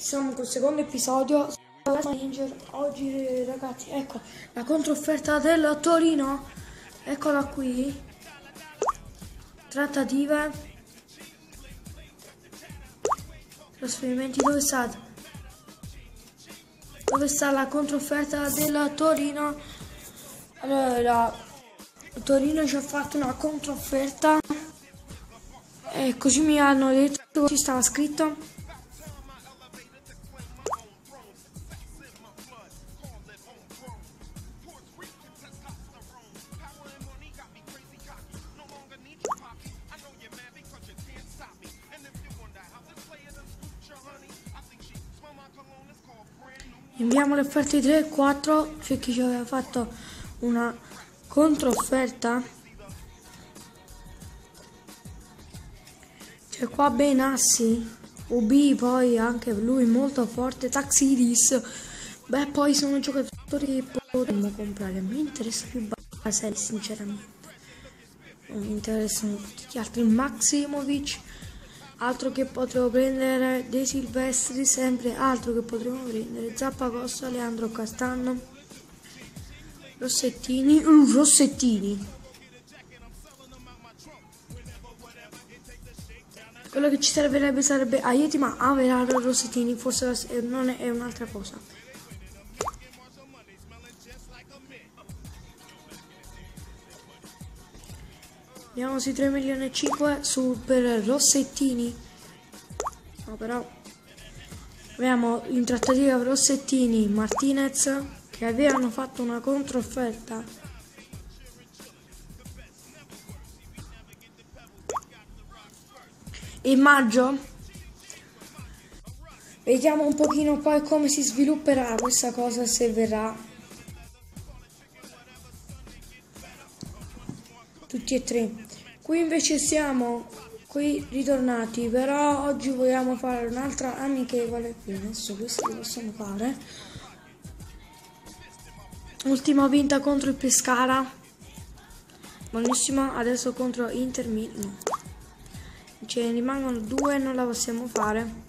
Siamo col secondo episodio. Oggi ragazzi, ecco la controfferta del Torino. Eccola qui. Trattative. Trasferimenti dove sta? Dove sta la controfferta del Torino? Allora, Torino ci ha fatto una controfferta. E così mi hanno detto, ci stava scritto. Inviamo le offerte 3 e 4, c'è chi ci aveva fatto una controfferta. C'è qua Benassi, UB poi anche lui molto forte, Taxidis. Beh poi sono giocatori che potremmo comprare, mi interessa più Basel sinceramente. Non mi interessano tutti gli altri, Maximovic altro che potremmo prendere dei Silvestri, sempre altro che potremmo prendere Zappacosta, Leandro Castanno, Rossettini, uh, Rossettini. Quello che ci servirebbe sarebbe Aieti, ma Averaro Rossettini forse non è, è un'altra cosa. Andiamo sui 3 milioni e 5 su per Rossettini. No, però abbiamo in trattativa Rossettini, Martinez che avevano fatto una controfferta. In maggio vediamo un pochino poi come si svilupperà questa cosa se verrà tutti e tre. Qui invece siamo qui ritornati, però oggi vogliamo fare un'altra amichevole. Qui adesso questo lo possiamo fare. Ultima vinta contro il Pescara. Buonissima, adesso contro Inter Milan. Ce ne rimangono due, non la possiamo fare.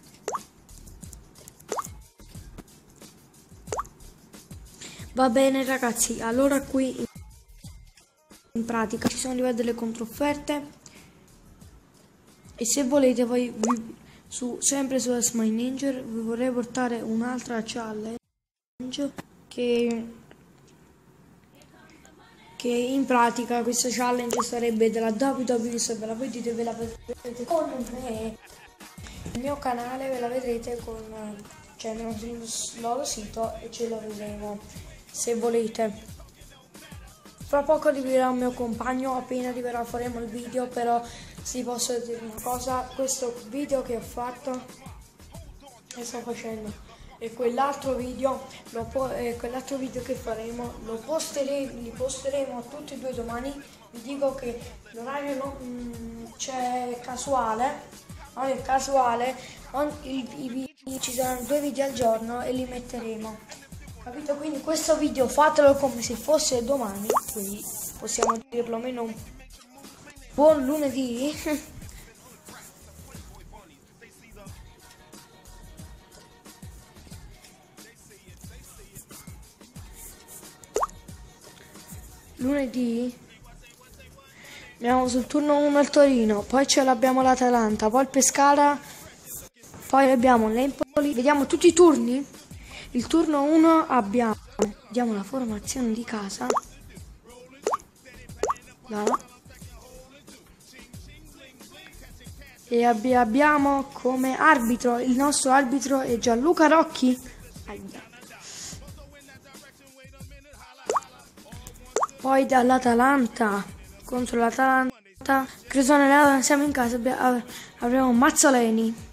Va bene ragazzi, allora qui in pratica. Ci sono arrivate delle controfferte. E se volete voi vi, su, sempre su S My Ninja vi vorrei portare un'altra challenge che, che in pratica questa challenge sarebbe della WWE se ve la vedete ve la vedrete con me. Il mio canale ve la vedrete con cioè nel loro sito e ce la vedremo se volete fra poco arriverà un mio compagno, appena arriverà faremo il video, però si posso dire una cosa, questo video che ho fatto e sto facendo e quell'altro video, quell'altro video che faremo lo posteremo, li posteremo tutti e due domani. Vi dico che l'orario mm, c'è casuale, non è casuale, on, i, i, i, ci saranno due video al giorno e li metteremo. Capito? Quindi questo video fatelo come se fosse domani, quindi possiamo dirlo meno buon lunedì. lunedì andiamo sul turno 1 al Torino, poi ce l'abbiamo l'Atalanta, poi il Pescara, poi abbiamo l'Empoli, vediamo tutti i turni. Il turno 1 abbiamo, diamo la formazione di casa. No. E abbi abbiamo come arbitro, il nostro arbitro è Gianluca Rocchi. Poi dall'Atalanta contro l'Atalanta, Cresone siamo in casa, avremo Mazzoleni.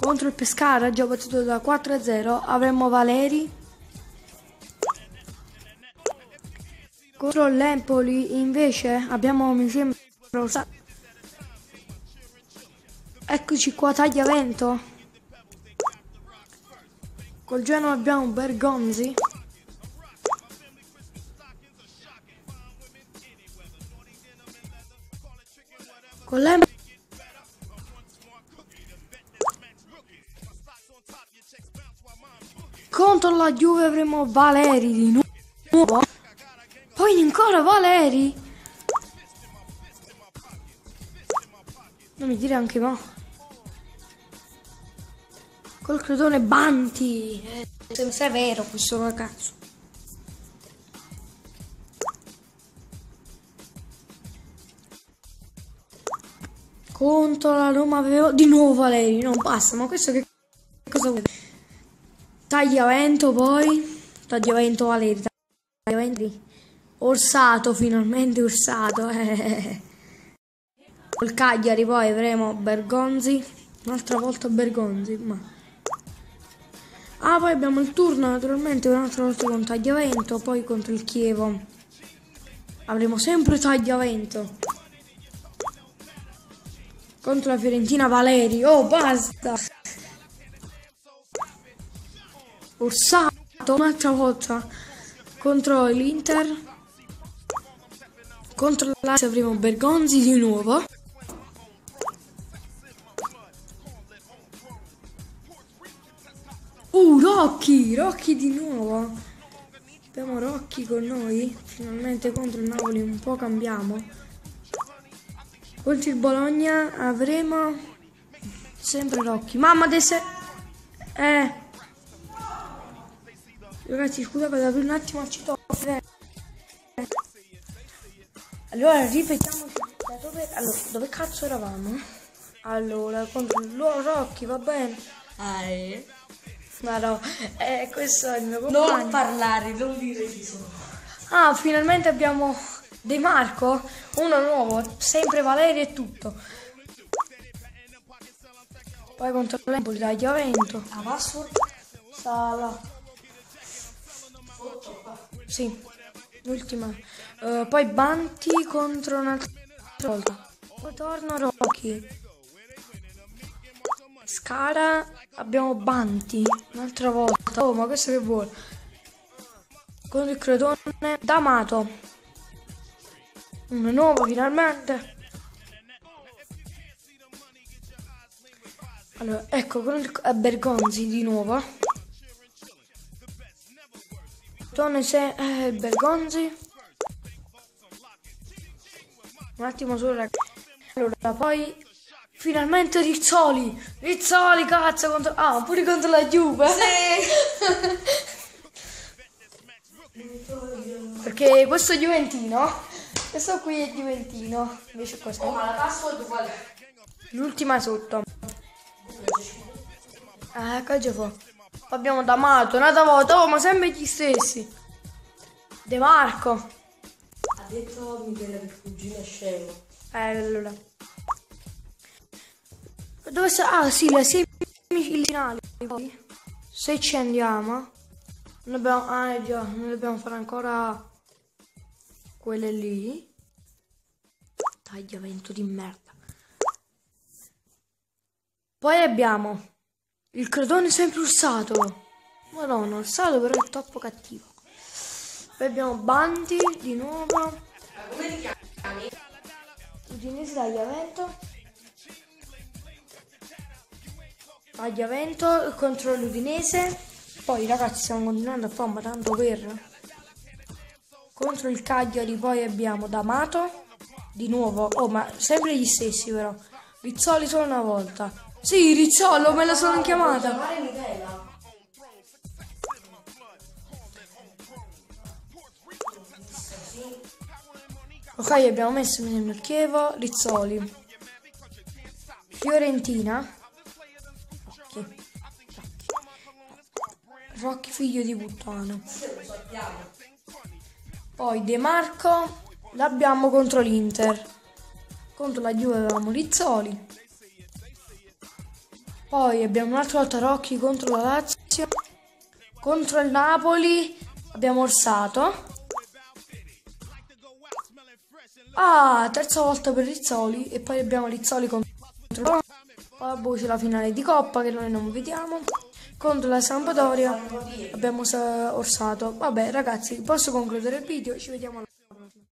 Contro il Pescara, già battuto da 4 a 0, avremo Valeri. Contro l'Empoli invece abbiamo, mi sembra, Eccoci qua, Tagliavento. Col Genoa abbiamo Bergonzi. Con l'Empoli la Juve avremo Valeri di nuovo. Poi ancora Valeri. Non mi dire anche ma. Col credone Banti. Eh, se è vero questo ragazzo. Contro la Roma avevo di nuovo Valeri, non passa, ma questo che cosa vuoi? Tagliavento poi, tagliavento Valeri, tagliavento Orsato, finalmente Orsato, eh. Col Cagliari poi avremo Bergonzi, un'altra volta Bergonzi, ma... Ah, poi abbiamo il turno naturalmente un'altra volta con Tagliavento, poi contro il Chievo. Avremo sempre Tagliavento. Contro la Fiorentina Valeri. Oh, basta! Orsato un'altra volta contro l'Inter. Contro l'Azio avremo Bergonzi di nuovo. Uh, Rocchi! Rocchi di nuovo. Abbiamo Rocchi con noi. Finalmente contro il Napoli un po' cambiamo. Contro il Bologna avremo sempre Rocchi. Mamma adesso... Eh... Ragazzi, scusa per aprire un attimo al citofono. Allora, ripetiamoci da dove... Allora, dove cazzo eravamo? Allora, contro Rocchi, va bene. Ah, eh. Ma no, eh, questo è il mio compagno. Non parlare, non dire chi sono. Ah, finalmente abbiamo De Marco, uno nuovo, sempre Valerio e tutto. Poi contro l'Empoli, dai, Chiavento. La password? Sala. Sì, l'ultima. Uh, poi Banti contro un'altra volta. Torno Rocky. Scara, abbiamo Banti, un'altra volta. Oh, ma questo che vuole? Contro il Cretone, D'Amato. Uno nuovo finalmente. Allora, ecco, con il eh, Bergonzi di nuovo. Tone se eh, Bergonzi. Un attimo solo ragazzi. Allora, poi finalmente Rizzoli. Rizzoli, cazzo, contro Ah, pure contro la Juve. Perché questo è Juventino. Questo qui è Juventino. Invece cos'è? Oh, ma la password qual è? L'ultima sotto. Ah, ecco già fa. Abbiamo D'Amato, un'altra volta, oh, ma sempre gli stessi. De Marco. Ha detto Michele che cugino è scemo. Eh, allora. Dove sta? Ah, sì, le semifinali. Poi, se ci andiamo, noi dobbiamo, ah, già, noi dobbiamo fare ancora quelle lì. Tagliamento di merda. Poi abbiamo il cretone sempre ursato. Madonna, ursato però è troppo cattivo. Poi abbiamo Banti di nuovo. Come ti chiami? Udinese tagliamento. Tagliamento contro l'Udinese. Poi ragazzi stiamo continuando a fare ma tanto per. Contro il Cagliari poi abbiamo D'Amato. Di nuovo. Oh ma sempre gli stessi però. Rizzoli solo una volta. Sì, Rizzolo, me la sono chiamata. Ok, abbiamo messo mi sembra Chievo, Rizzoli. Fiorentina. Rocchi. Rocchi figlio di puttana. Poi De Marco l'abbiamo contro l'Inter. Contro la Juve avevamo Rizzoli. Poi abbiamo un'altra volta Rocchi contro la Lazio. Contro il Napoli abbiamo Orsato. Ah, terza volta per Rizzoli. E poi abbiamo Rizzoli contro Roma. Poi c'è la finale di Coppa che noi non vediamo. Contro la Sampdoria abbiamo sa- Orsato. Vabbè ragazzi, posso concludere il video. Ci vediamo alla